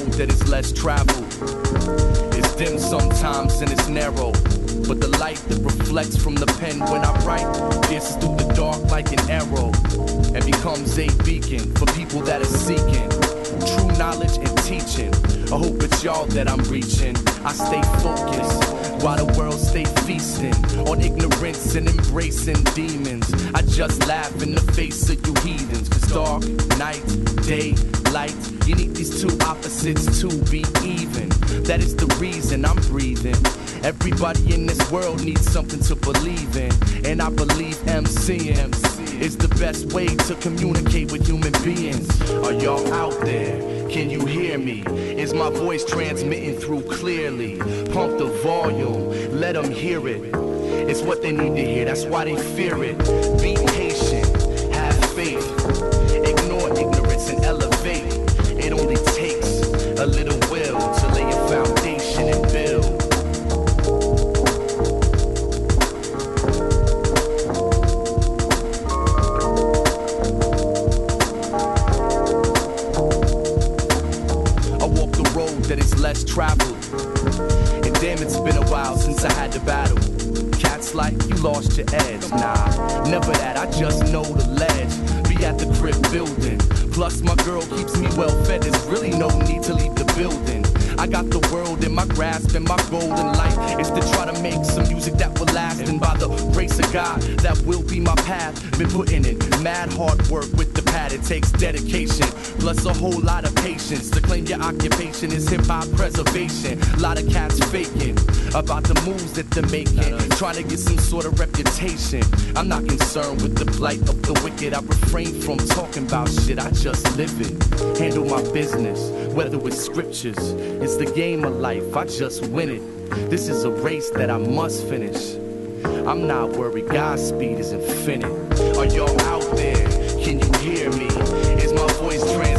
road that is less traveled. It's dim sometimes and it's narrow. But the light that reflects from the pen when I write pierces through the dark like an arrow and becomes a beacon for people that are seeking true knowledge and teaching. I hope it's y'all that I'm reaching. I stay focused while the world stay feasting on ignorance and embracing demons. I just laugh in the face of you heathens. Cause dark, night, day, light. You need these two opposites to be even. That is the reason I'm breathing. Everybody in this world needs something to believe in. And I believe MCing is the best way to communicate with human beings. Are y'all out there? Can you hear me? Is my voice transmitting through clearly? Pump the volume, let them hear it. It's what they need to hear, that's why they fear it. Be patient, have faith, ignore and elevate. It only takes a little will to lay a foundation and build. I walk the road that is less traveled. And damn, it's been a while since I had to battle. Cats like you lost your edge. Nah, never that. I just know the ledge. At the crib building. Plus, my girl keeps me well fed. There's really no need to leave the building. I got the world in my grasp, and my goal in life is to try to make some music that God, that will be my path. Been putting in mad hard work with the pad. It takes dedication, plus a whole lot of patience to claim your occupation is hip hop preservation. A lot of cats faking about the moves that they're making, trying to get some sort of reputation. I'm not concerned with the plight of the wicked. I refrain from talking about shit. I just live it, handle my business, whether it's scriptures. It's the game of life. I just win it. This is a race that I must finish. I'm not worried. Godspeed is infinite. Are y'all out there? Can you hear me? Is my voice transmitting